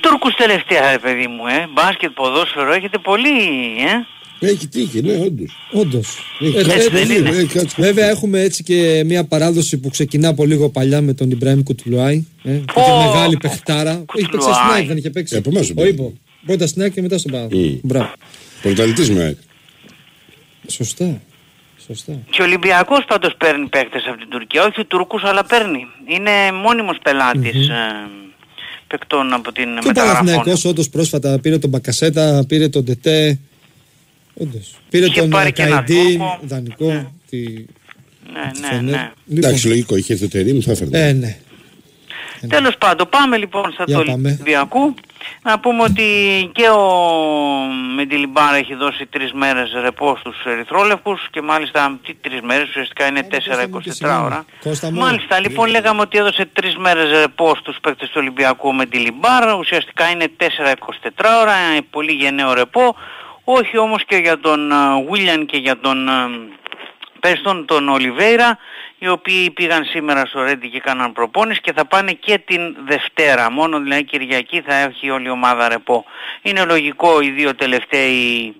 Τούρκους τελευταία, ρε παιδί μου, ε. Μπάσκετ, ποδόσφαιρο, έχετε πολύ, ε. Έχει τύχει, ναι, όντως. Όντως. Έτσι δεν είναι. Βέβαια έχουμε έτσι και μια παράδοση που ξεκινά από λίγο παλιά με τον Ιμπραήμ Κουτουλουάη. Ε, που Πω, είχε μεγάλη παιχτάρα. Έχει παίξει Κουτουλουάη. στην ΑΕΚ, δεν είχε παίξει. Ε, από εμάς τον Ο πήρε. Ήπο. Πρώτα στην ΑΕΚ και μετά στον Πάδο. Μμ. Μπράβο. Πρωταλητή με ΑΕΚ. Σωστά. Σωστά. Και ο Ολυμπιακός πάντως παίρνει παίκτες από την Τουρκία, όχι Τούρκους αλλά παίρνει. Είναι μόνιμος πελάτης ε, παικτών από την Και ο μεταγραφών. Παναθηναϊκός όντως πρόσφατα πήρε τον Μπακασέτα, πήρε τον Τετέ. Όντως. Πήρε Είχε τον πάρει ε, και έναν Καϊντή, Τούρκο. δανεικό. Ναι. Τη... Ναι, τη ναι, Φενέρ. ναι. Λοιπόν, Εντάξει, λογικό, είχε έρθει ο Τερήμ, θα έφερνε. Ε, ναι. Τέλος πάντων, πάμε λοιπόν στα Για του πάμε. Ολυμπιακού. Να πούμε ότι και ο Μεντιλιμπάρα έχει δώσει τρεις μέρες ρεπός στους ερυθρόλευκους και μάλιστα τι τρεις μέρες ουσιαστικά είναι Κώστα μου, 4-24 και συγγνώμη. ώρα. Κώστα μου. Μάλιστα λοιπόν λέγαμε ότι έδωσε τρεις μέρες ρεπός στους παίκτες του Ολυμπιακού ο Μεντιλιμπάρα, ουσιαστικά είναι 4-24 ώρα, ε, πολύ γενναίο ρεπό. Όχι όμως και για τον Βίλιαν και για τον ε, Πέστον τον Ολιβέηρα οι οποίοι πήγαν σήμερα στο Ρέντι και έκαναν προπόνηση και θα πάνε και την Δευτέρα. Μόνο δηλαδή Κυριακή θα έχει όλη η ομάδα ρεπό. Είναι λογικό οι δύο τελευταίοι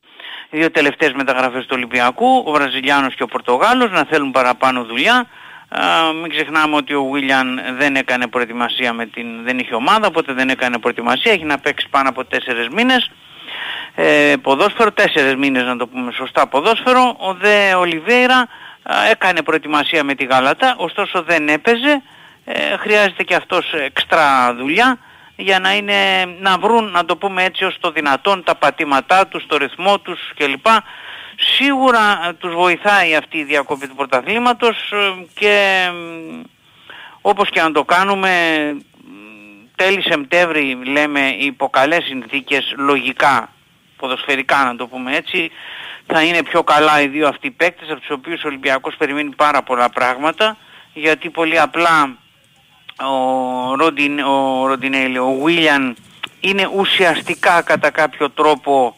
οι δύο τελευταίες μεταγραφές του Ολυμπιακού, ο Βραζιλιάνος και ο Πορτογάλος, να θέλουν παραπάνω δουλειά. Α, μην ξεχνάμε ότι ο Βίλιαν δεν έκανε προετοιμασία με την... δεν είχε ομάδα, οπότε δεν έκανε προετοιμασία, έχει να παίξει πάνω από τέσσερις μήνες. Ε, ποδόσφαιρο, τέσσερις μήνες να το πούμε σωστά ποδόσφαιρο. Ο Δε Ολιβέηρα α, έκανε προετοιμασία με τη Γάλατα, ωστόσο δεν έπαιζε. Ε, χρειάζεται και αυτός εξτρά δουλειά για να, είναι, να βρουν, να το πούμε έτσι ως το δυνατόν, τα πατήματά τους, το ρυθμό τους κλπ. Σίγουρα ε, τους βοηθάει αυτή η διακοπή του πρωταθλήματος ε, και μ, όπως και να το κάνουμε μ, τέλη Σεπτέμβρη λέμε υπό καλές συνθήκες λογικά ποδοσφαιρικά να το πούμε έτσι θα είναι πιο καλά οι δύο αυτοί παίκτες από τους οποίους ο Ολυμπιακός περιμένει πάρα πολλά πράγματα γιατί πολύ απλά ο, Ροντιν, ο Ροντινέλη, ο Βίλιαν είναι ουσιαστικά κατά κάποιο τρόπο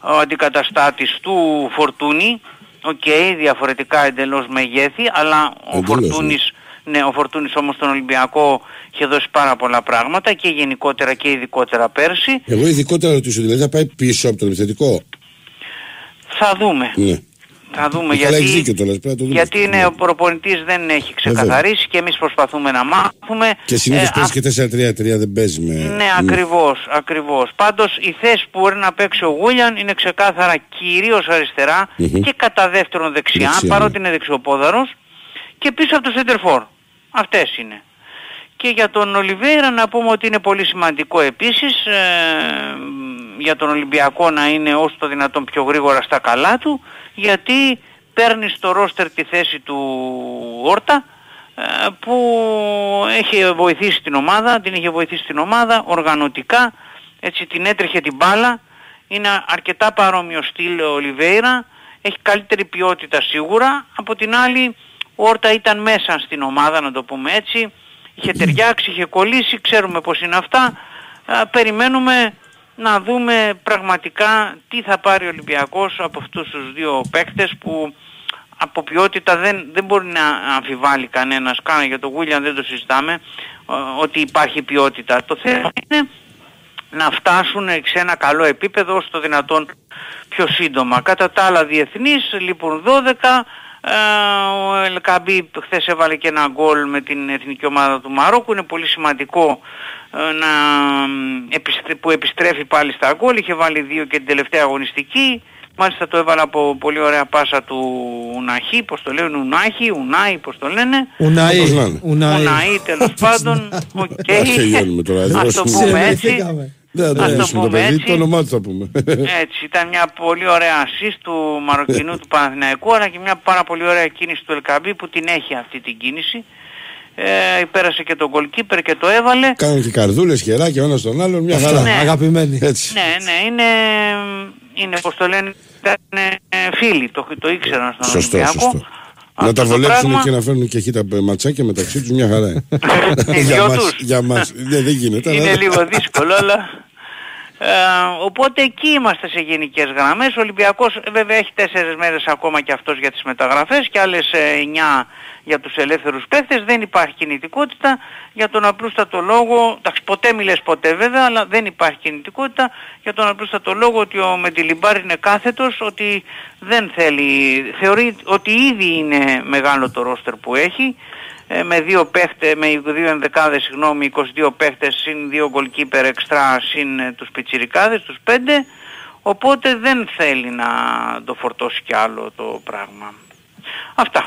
ο αντικαταστάτης του Φορτούνη Οκ, διαφορετικά εντελώς μεγέθη, αλλά ο Εντελώς, Φορτούνης, ναι, ο Φορτούνης όμως τον Ολυμπιακό είχε δώσει πάρα πολλά πράγματα και γενικότερα και ειδικότερα πέρσι. Εγώ ειδικότερα ρωτήσω, δηλαδή θα πάει πίσω από τον επιθετικό. Θα δούμε. Ναι. Θα δούμε Ε, καλά, έχεις γιατί, δίκιο τώρα, πρέπει να το δούμε. γιατί είναι, Ναι. ο προπονητής δεν έχει ξεκαθαρίσει και εμείς προσπαθούμε να μάθουμε. Και συνήθως Ε, παίζεις και 4-3-3, δεν παίζεις με... Ναι, ακριβώς, ακριβώς. Πάντως η θέση που μπορεί να παίξει ο Γούλιαν είναι ξεκάθαρα κυρίως αριστερά Μμμ. και κατά δεύτερον δεξιά, Δεξιά, παρότι ναι. είναι δεξιοπόδαρος και πίσω από το Σέντερφορ. Αυτές είναι. Και για τον Ολιβέηρα να πούμε ότι είναι πολύ σημαντικό επίσης ε, για τον Ολυμπιακό να είναι όσο το δυνατόν πιο γρήγορα στα καλά του γιατί παίρνει στο ρόστερ τη θέση του Όρτα ε, που έχει βοηθήσει την ομάδα, την είχε βοηθήσει την ομάδα οργανωτικά, έτσι την έτρεχε την μπάλα, είναι αρκετά παρόμοιο στυλ ο Ολιβέηρα, έχει καλύτερη ποιότητα σίγουρα, από την άλλη ο Όρτα ήταν μέσα στην ομάδα να το πούμε έτσι, είχε ταιριάξει, είχε κολλήσει, ξέρουμε πως είναι αυτά, Ε, περιμένουμε να δούμε πραγματικά τι θα πάρει ο Ολυμπιακός από αυτούς τους δύο παίκτες που από ποιότητα δεν, δεν μπορεί να αμφιβάλλει κανένας καν για τον William δεν το συζητάμε ε, ότι υπάρχει ποιότητα. Το θέμα είναι να φτάσουν σε ένα καλό επίπεδο όσο το δυνατόν πιο σύντομα. Κατά τα άλλα διεθνείς λείπουν 12, ε, ο Ελκαμπή χθες έβαλε και ένα γκολ με την εθνική ομάδα του Μαρόκου. Είναι πολύ σημαντικό ε, να, επιστρέ- που επιστρέφει πάλι στα γκολ. Είχε βάλει δύο και την τελευταία αγωνιστική. Μάλιστα το έβαλα από πολύ ωραία πάσα του Ουναχή, πώς το λένε, Ουνάχη, Ουνάι, πώς το λένε. Ουναή. Όπως να είναι. Ουναή. Ουναή τέλος πάντων. Οκ. Ας τελειώνουμε τώρα, Ας το δρόσουμε. πούμε έτσι. Ξενεθήκαμε. Δεν θα Ας το το το πούμε παιδί, έτσι. το όνομά του θα πούμε. Έτσι, ήταν μια πολύ ωραία assist του Μαροκινού του Παναθηναϊκού, αλλά και μια πάρα πολύ ωραία κίνηση του Ελ Κααμπί που την έχει αυτή την κίνηση. Ε, πέρασε και τον goalkeeper και το έβαλε. Κάνουν και καρδούλες, χεράκια, ο ένας τον άλλον, μια χαρά. Ναι. Αγαπημένοι. Έτσι. Ναι, ναι, είναι, είναι πως το λένε, ήταν ε, φίλοι, το, το ήξεραν στον Σωστό, Ολυμπιακό. σωστό. Αυτό Να τα το βολέψουν πράγμα. και να φέρνουν και χίτα ματσάκια μεταξύ τους μια χαρά. ε. Οι για δυο μας, τους. για μας. Ναι, δεν γίνεται. Είναι αλλά- λίγο δύσκολο, αλλά Ε, οπότε εκεί είμαστε σε γενικές γραμμές. Ο Ολυμπιακός ε, βέβαια έχει τέσσερις μέρες ακόμα και αυτός για τις μεταγραφές και άλλες ε, εννιά για τους ελεύθερους παίχτες. Δεν υπάρχει κινητικότητα για τον απλούστατο λόγο, εντάξει ποτέ μιλες ποτέ βέβαια, αλλά δεν υπάρχει κινητικότητα για τον απλούστατο λόγο ότι ο Μεντιλιμπάρ είναι κάθετος, ότι δεν θέλει, θεωρεί ότι ήδη είναι μεγάλο το ρόστερ που έχει ε, με δύο παίχτες, με δύο ενδεκάδες, συγγνώμη, 22 παίχτες συν δύο goalkeeper εξτρά συν ε, τους πιτσιρικάδες, τους πέντε, οπότε δεν θέλει να το φορτώσει κι άλλο το πράγμα. Αυτά.